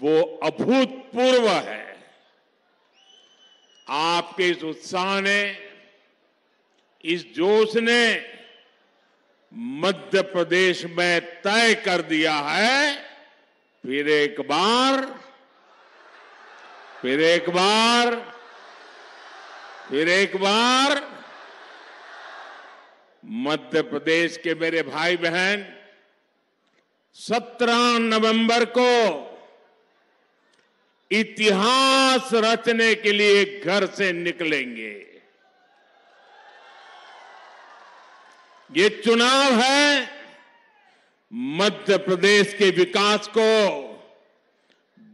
वो अभूतपूर्व है। आपके इस उत्साह ने, इस जोश ने मध्य प्रदेश में तय कर दिया है। फिर एक बार, फिर एक बार, फिर एक बार, मध्य प्रदेश के मेरे भाई बहन 17 नवंबर को इतिहास रचने के लिए घर से निकलेंगे। ये चुनाव है मध्य प्रदेश के विकास को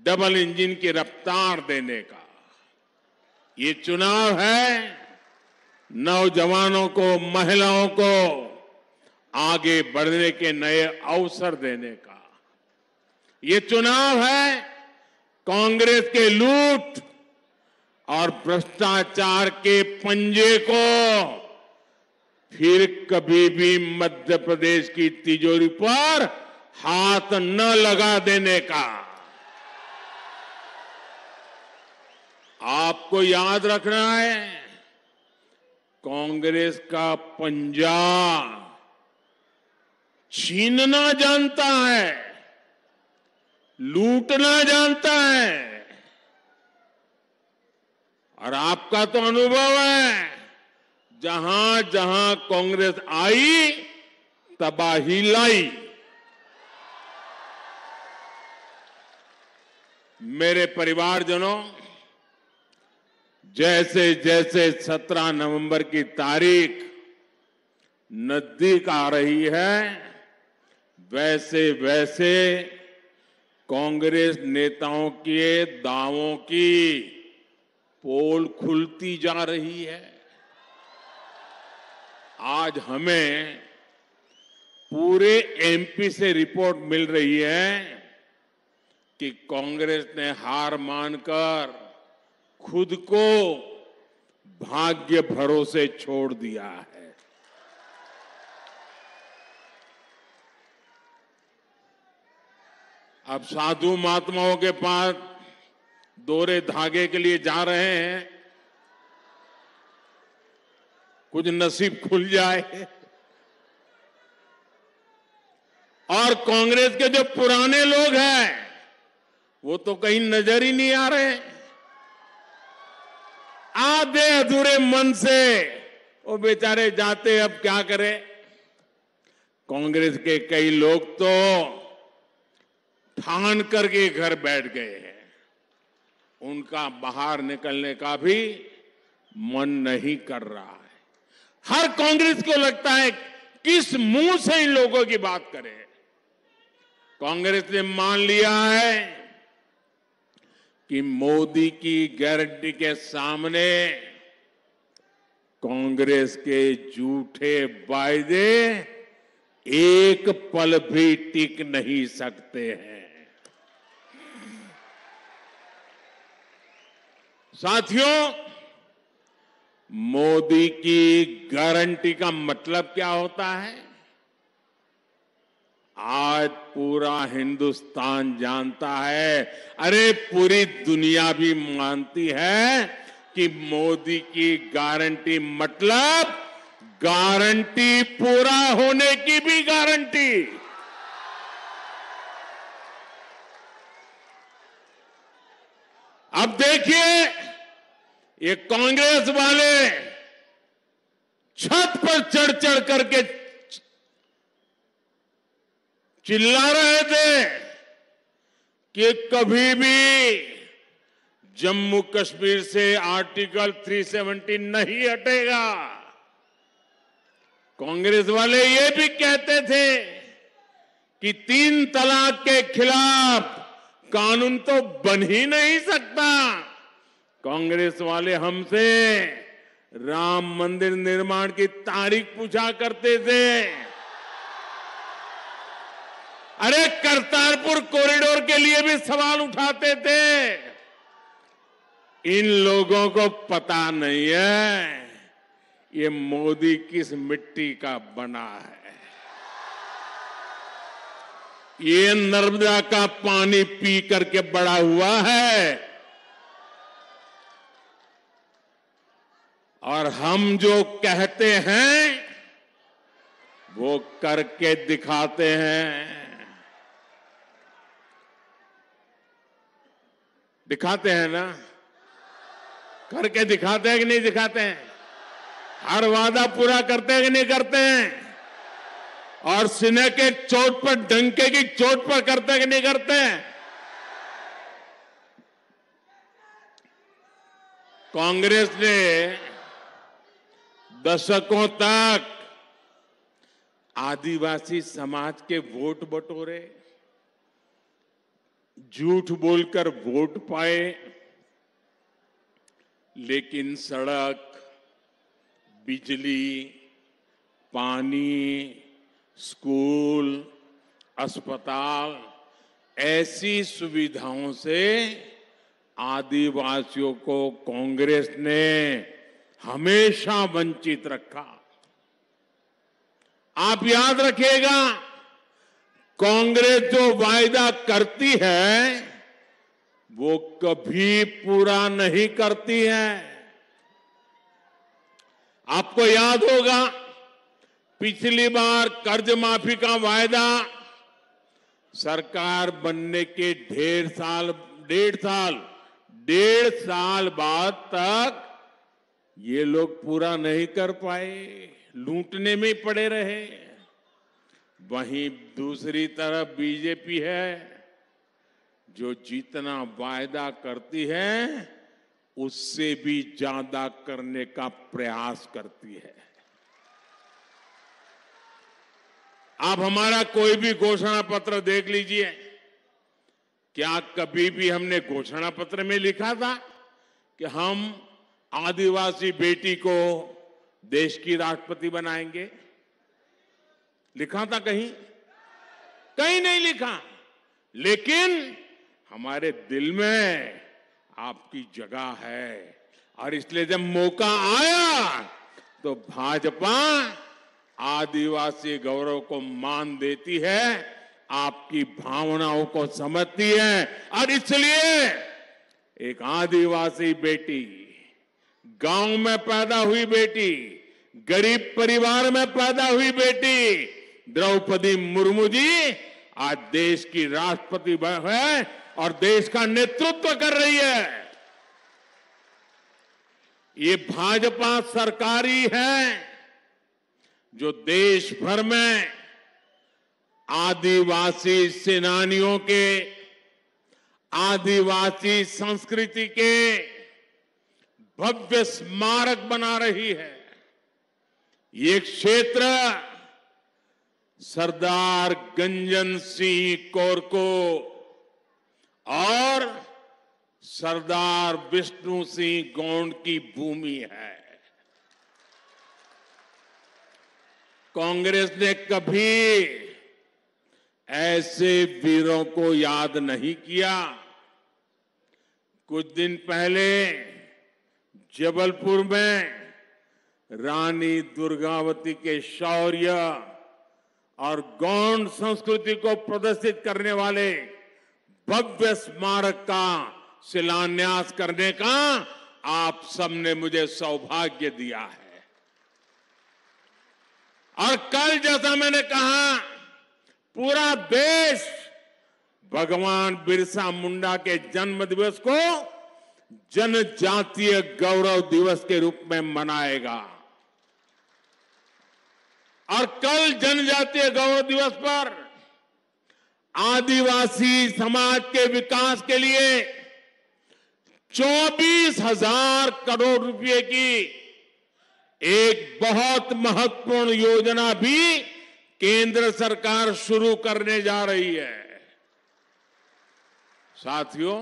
डबल इंजन की रफ्तार देने का। ये चुनाव है नौजवानों को, महिलाओं को आगे बढ़ने के नए अवसर देने का। ये चुनाव है कांग्रेस के लूट और भ्रष्टाचार के पंजे को फिर कभी भी मध्य प्रदेश की तिजोरी पर हाथ न लगा देने का। आपको याद रखना है, कांग्रेस का पंजा छीनना जानता है। लूटना जानता है। और आपका तो अनुभव है, जहाँ जहाँ कांग्रेस आई, तबाही लाई। मेरे परिवारजनों, जैसे जैसे 17 नवंबर की तारीख नज़दीक आ रही है, वैसे वैसे कांग्रेस नेताओं के दावों की पोल खुलती जा रही है। आज हमें पूरे एमपी से रिपोर्ट मिल रही है कि कांग्रेस ने हार मानकर खुद को भाग्य भरोसे छोड़ दिया है। अब साधु महात्माओं के पास दोरे धागे के लिए जा रहे हैं। कुछ नसीब खुल जाए। और कांग्रेस के जो पुराने लोग हैं, वो तो कहीं नज़र ही नहीं आ रहे आधे अधूरे मन से वो बेचारे जाते, अब क्या करें? कांग्रेस के कई लोग तो ठान करके घर बैठ गए हैं। उनका बाहर निकलने का भी मन नहीं कर रहा है। हर कांग्रेस को लगता है किस मुँह से इन लोगों की बात करें। कांग्रेस ने मान लिया है कि मोदी की गारंटी के सामने कांग्रेस के झूठे वायदे एक पल भी टिक नहीं सकते हैं। साथियों, मोदी की गारंटी का मतलब क्या होता है? आज पूरा हिंदुस्तान जानता है। अरे, पूरी दुनिया भी मानती है कि मोदी की गारंटी मतलब गारंटी पूरा होने की भी गारंटी। अब देखिए ये कांग्रेस वाले छत पर चढ़ चढ़ करके चिल्ला रहे थे कि कभी भी जम्मू कश्मीर से आर्टिकल 370 नहीं हटेगा। कांग्रेस वाले ये भी कहते थे कि तीन तलाक के खिलाफ कानून तो बन ही नहीं सकता। कांग्रेस वाले हमसे राम मंदिर निर्माण की तारीख पूछा करते थे। अरे करतारपुर कॉरिडोर के लिए भी सवाल उठाते थे। इन लोगों को पता नहीं है, ये मोदी किस मिट्टी का बना है। ये नर्मदा का पानी पी करके बड़ा हुआ है। और हम जो कहते हैं, वो करके दिखाते हैं। दिखाते हैं ना? करके दिखाते हैं कि नहीं दिखाते हैं? हर वादा पूरा करते हैं कि नहीं करते हैं? और सिने के चोट पर, डंके की चोट पर करते हैं कि नहीं करते हैं? कांग्रेस ने दशकों तक आदिवासी समाज के वोट बटोरे, झूठ बोलकर वोट पाए, लेकिन सड़क, बिजली, पानी, स्कूल, अस्पताल ऐसी सुविधाओं से आदिवासियों को कांग्रेस ने हमेशा वंचित रखा। आप याद रखिएगा, कांग्रेस जो वायदा करती है, वो कभी पूरा नहीं करती है। आपको याद होगा, पिछली बार कर्ज माफ़ी का वायदा सरकार बनने के ढेर साल, डेढ़ साल डेढ़ साल बाद तक ये लोग पूरा नहीं कर पाए, लूटने में पड़े रहे। वहीं दूसरी तरफ़ बीजेपी है, जो जितना वायदा करती है, उससे भी ज़्यादा करने का प्रयास करती है। आप हमारा कोई भी घोषणा पत्र देख लीजिए। क्या कभी भी हमने घोषणा पत्र में लिखा था कि हम आदिवासी बेटी को देश की राष्ट्रपति बनाएँगे। लिखा था कहीं? कहीं नहीं लिखा। लेकिन हमारे दिल में आपकी जगह है। और इसलिए जब मौका आया तो भाजपा आदिवासी गौरव को मान देती है, आपकी भावनाओं को समझती है। और इसलिए एक आदिवासी बेटी गाँव में पैदा हुई बेटी, गरीब परिवार में पैदा हुई बेटी, द्रौपदी मुर्मू जी आज देश की राष्ट्रपति है और देश का नेतृत्व कर रही है। ये भाजपा सरकारी है जो देश भर में आदिवासी सेनानियों के, आदिवासी संस्कृति के भव्य स्मारक बना रही है। ये क्षेत्र सरदार गंजन सिंह कौर को और सरदार विष्णु सिंह गौंड की भूमि है। कांग्रेस ने कभी ऐसे वीरों को याद नहीं किया। कुछ दिन पहले जबलपुर में रानी दुर्गावती के शौर्य और गौंड संस्कृति को प्रदर्शित करने वाले भव्य स्मारक का शिलान्यास करने का आप सबने मुझे सौभाग्य दिया है। और कल जैसा मैंने कहा, पूरा देश भगवान बिरसा मुंडा के जन्म दिवस को जनजातीय गौरव दिवस के रूप में मनाएगा। और कल जनजातीय गौरव दिवस पर आदिवासी समाज के विकास के लिए चौबीस हज़ार करोड़ रुपए की एक बहुत महत्वपूर्ण योजना भी केंद्र सरकार शुरू करने जा रही है। साथियों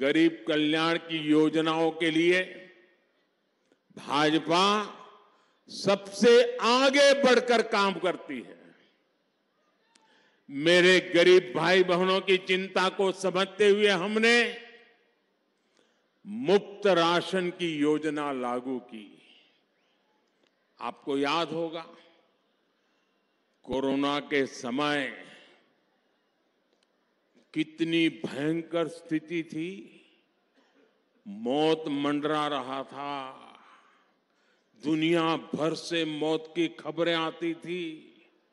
गरीब कल्याण की योजनाओं के लिए भाजपा सबसे आगे बढ़कर काम करती है। मेरे गरीब भाई बहनों की चिंता को समझते हुए हमने मुफ़्त राशन की योजना लागू की। आपको याद होगा, कोरोना के समय कितनी भयंकर स्थिति थी। मौत मंडरा रहा था। दुनिया भर से मौत की खबरें आती थी।